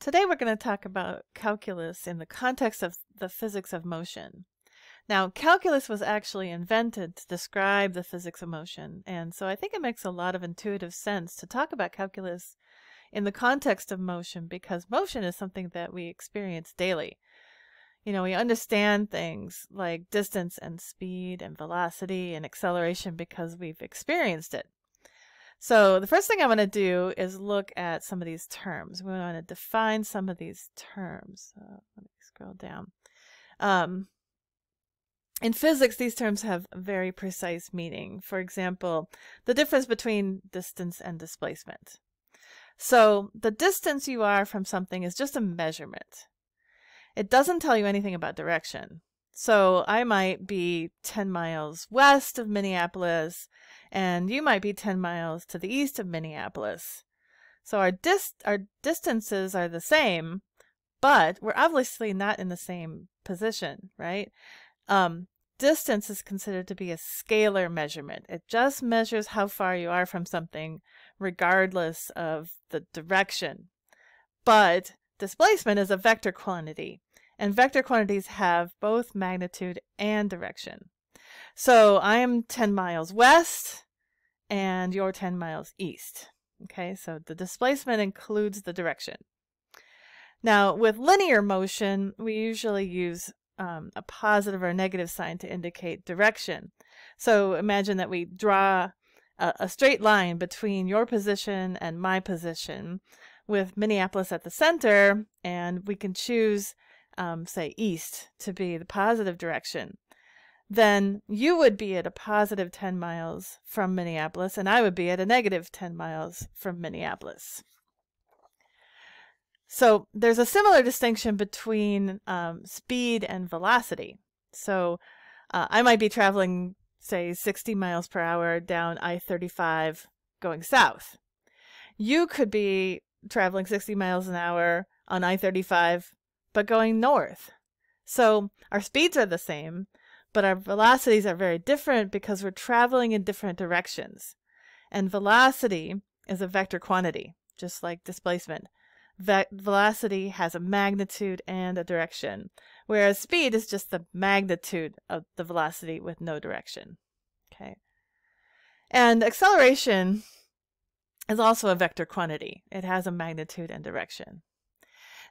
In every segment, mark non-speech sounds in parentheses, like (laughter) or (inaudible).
Today we're going to talk about calculus in the context of the physics of motion. Now, calculus was actually invented to describe the physics of motion, and so I think it makes a lot of intuitive sense to talk about calculus in the context of motion because motion is something that we experience daily. You know, we understand things like distance and speed and velocity and acceleration because we've experienced it. So the first thing I want to do is look at some of these terms. We want to define some of these terms. Uh, let me scroll down. Um, in physics, these terms have very precise meaning. For example, the difference between distance and displacement. So the distance you are from something is just a measurement. It doesn't tell you anything about direction. So I might be 10 miles west of Minneapolis and you might be 10 miles to the east of Minneapolis. So our dis our distances are the same, but we're obviously not in the same position, right? Um, distance is considered to be a scalar measurement. It just measures how far you are from something regardless of the direction. But displacement is a vector quantity, and vector quantities have both magnitude and direction. So I am 10 miles west and you're 10 miles east. Okay, so the displacement includes the direction. Now, with linear motion, we usually use um, a positive or negative sign to indicate direction. So imagine that we draw a, a straight line between your position and my position with Minneapolis at the center, and we can choose, um, say, east to be the positive direction then you would be at a positive 10 miles from Minneapolis, and I would be at a negative 10 miles from Minneapolis. So there's a similar distinction between um, speed and velocity. So uh, I might be traveling, say, 60 miles per hour down I 35 going south. You could be traveling 60 miles an hour on I 35, but going north. So our speeds are the same, but our velocities are very different because we're traveling in different directions. And velocity is a vector quantity, just like displacement. Ve velocity has a magnitude and a direction, whereas speed is just the magnitude of the velocity with no direction. Okay. And acceleration is also a vector quantity. It has a magnitude and direction.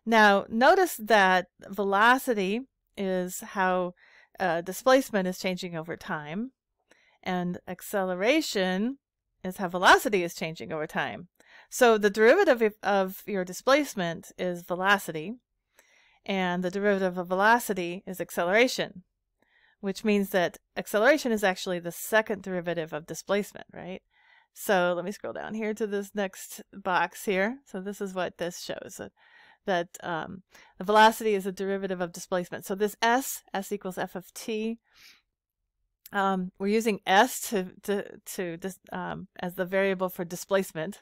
Now, notice that velocity is how uh, displacement is changing over time, and acceleration is how velocity is changing over time. So the derivative of your displacement is velocity, and the derivative of velocity is acceleration, which means that acceleration is actually the second derivative of displacement, right? So let me scroll down here to this next box here. So this is what this shows that um, the velocity is a derivative of displacement. So this s, s equals f of t, um, we're using s to to to um, as the variable for displacement.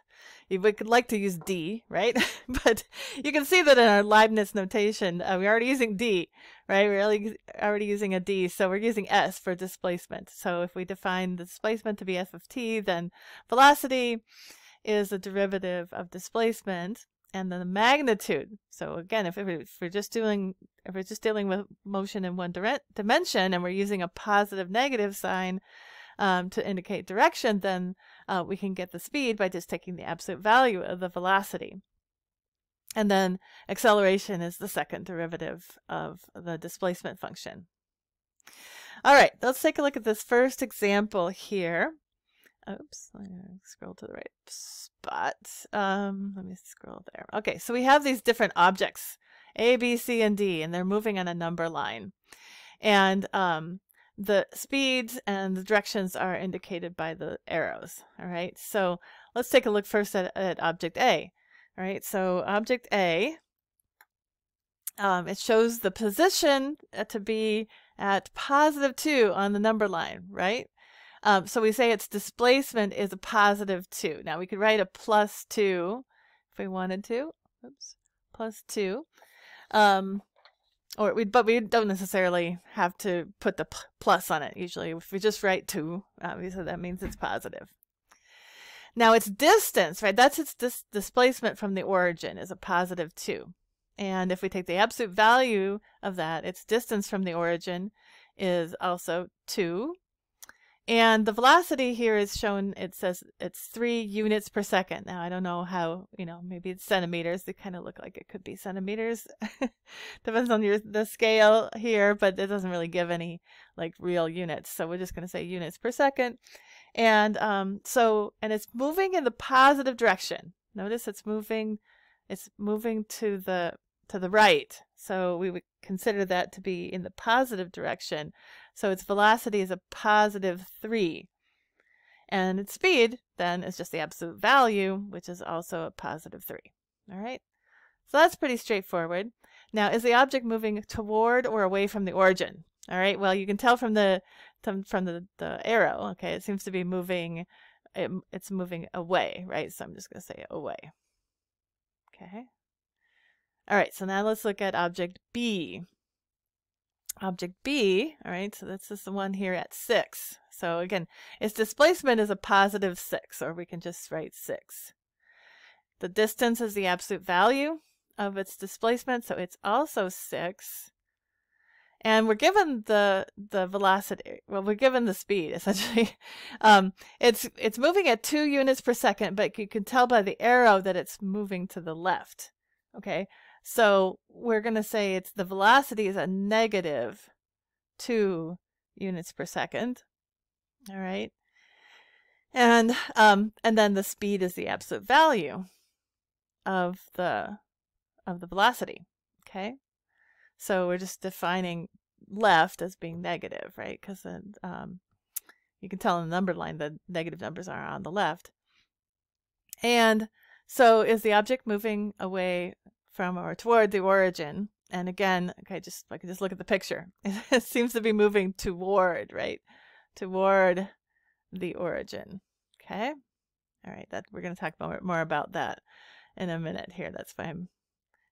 We could like to use d, right? (laughs) but you can see that in our Leibniz notation, uh, we're already using d, right? We're already already using a d, so we're using s for displacement. So if we define the displacement to be f of t, then velocity is a derivative of displacement and then the magnitude. So again, if, if we're just doing if we're just dealing with motion in one dimension and we're using a positive negative sign um, to indicate direction, then uh, we can get the speed by just taking the absolute value of the velocity. And then acceleration is the second derivative of the displacement function. All right, let's take a look at this first example here. Oops, scroll to the right spot. Um, let me scroll there. Okay, so we have these different objects, A, B, C, and D, and they're moving on a number line. And um, the speeds and the directions are indicated by the arrows. All right, so let's take a look first at, at object A. All right, so object A, um, it shows the position uh, to be at positive 2 on the number line, right? Um, so we say its displacement is a positive 2. Now we could write a plus 2 if we wanted to. Oops, plus 2. Um, or we, but we don't necessarily have to put the plus on it usually. If we just write 2, obviously that means it's positive. Now its distance, right? That's its dis displacement from the origin is a positive 2. And if we take the absolute value of that, its distance from the origin is also 2. And the velocity here is shown, it says it's 3 units per second. Now, I don't know how, you know, maybe it's centimeters. They kind of look like it could be centimeters. (laughs) Depends on your the scale here, but it doesn't really give any, like, real units. So we're just going to say units per second. And um, so, and it's moving in the positive direction. Notice it's moving, it's moving to the to the right. So we would consider that to be in the positive direction. So its velocity is a positive 3. And its speed, then, is just the absolute value, which is also a positive 3. All right? So that's pretty straightforward. Now, is the object moving toward or away from the origin? All right, well, you can tell from the from the, the arrow, okay, it seems to be moving, it, it's moving away, right? So I'm just going to say away. Okay. All right, so now let's look at object B. Object B, all right, so this is the one here at 6. So again, its displacement is a positive 6, or we can just write 6. The distance is the absolute value of its displacement, so it's also 6. And we're given the the velocity. Well, we're given the speed (laughs) essentially. Um, it's it's moving at two units per second, but you can tell by the arrow that it's moving to the left. Okay, so we're going to say it's the velocity is a negative 2 units per second. All right. And um, and then the speed is the absolute value of the of the velocity. Okay. So we're just defining left as being negative, right? Because um, you can tell in the number line the negative numbers are on the left. And so is the object moving away from or toward the origin. And again, okay, just I can just look at the picture. (laughs) It seems to be moving toward, right? Toward the origin. Okay. All right, that we're going to talk more, more about that in a minute here. That's fine.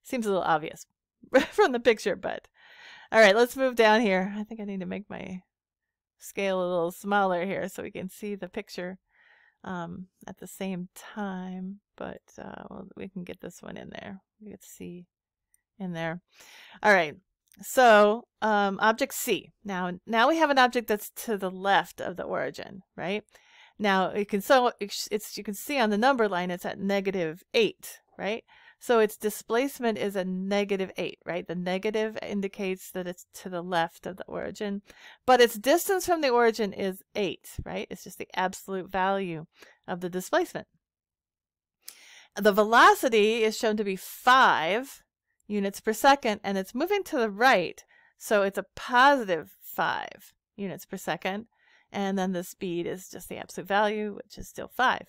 Seems a little obvious (laughs) from the picture, but all right, let's move down here. I think I need to make my scale a little smaller here so we can see the picture um, at the same time, but uh, well, we can get this one in there. We get C in there. All right. So um, object C. Now, now we have an object that's to the left of the origin, right? Now you can so it's you can see on the number line it's at negative eight, right? So its displacement is a negative 8, right? The negative indicates that it's to the left of the origin, but its distance from the origin is 8, right? It's just the absolute value of the displacement. The velocity is shown to be 5 units per second, and it's moving to the right, so it's a positive 5 units per second, and then the speed is just the absolute value, which is still 5.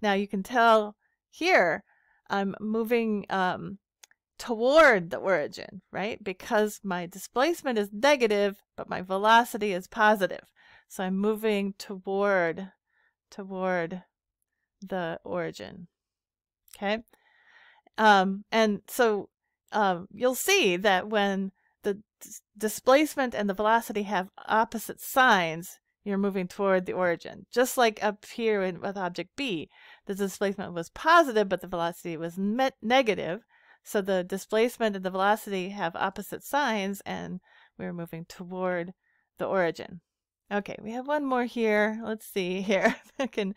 Now you can tell here I'm moving um, toward the origin, right? Because my displacement is negative, but my velocity is positive. So I'm moving toward, toward the origin. Okay. Um, and so um, you'll see that when the displacement and the velocity have opposite signs, you're moving toward the origin. Just like up here in, with object B, the displacement was positive, but the velocity was negative. So the displacement and the velocity have opposite signs, and we're moving toward the origin. Okay, we have one more here. Let's see here. (laughs) I can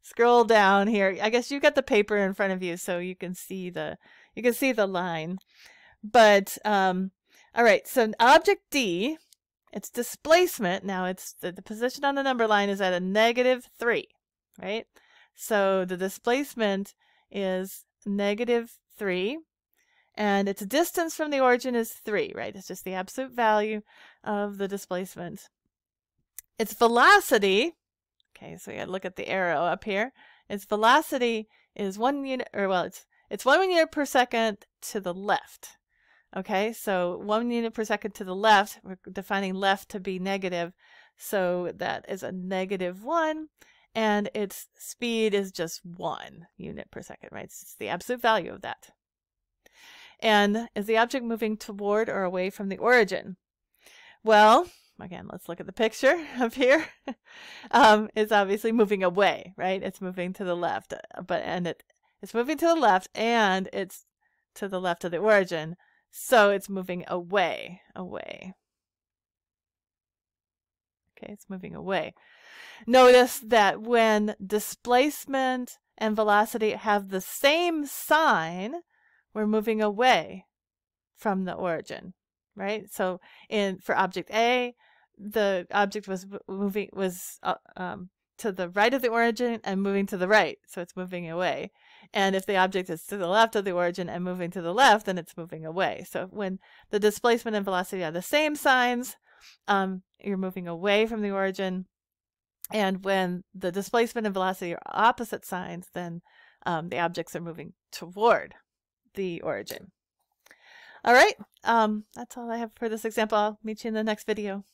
scroll down here. I guess you've got the paper in front of you, so you can see the you can see the line. But um, all right, so object D its displacement, now it's the, the position on the number line is at a negative 3, right? So the displacement is negative 3, and its distance from the origin is 3, right? It's just the absolute value of the displacement. Its velocity, okay, so we gotta look at the arrow up here. Its velocity is one unit, or well, it's it's one unit per second to the left. Okay, so one unit per second to the left, we're defining left to be negative, so that is a negative one, and its speed is just one unit per second, right? It's the absolute value of that. And is the object moving toward or away from the origin? Well, again, let's look at the picture (laughs) up here, um, is obviously moving away, right? It's moving to the left, uh, but and it it's moving to the left and it's to the left of the origin, so it's moving away, away. Okay, it's moving away. Notice that when displacement and velocity have the same sign, we're moving away from the origin, right? So in for object A, the object was moving was uh, um, to the right of the origin and moving to the right, so it's moving away. And if the object is to the left of the origin and moving to the left, then it's moving away. So when the displacement and velocity are the same signs, um, you're moving away from the origin. And when the displacement and velocity are opposite signs, then um, the objects are moving toward the origin. All right, um, that's all I have for this example. I'll meet you in the next video.